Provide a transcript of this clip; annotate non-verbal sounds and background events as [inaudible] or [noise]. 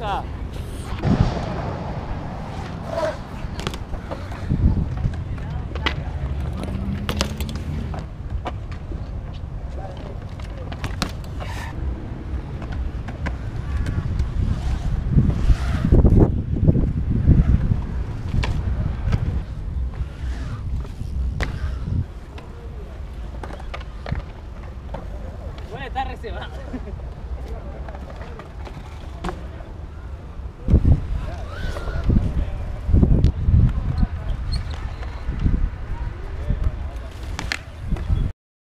casa. Puede reservado. [laughs]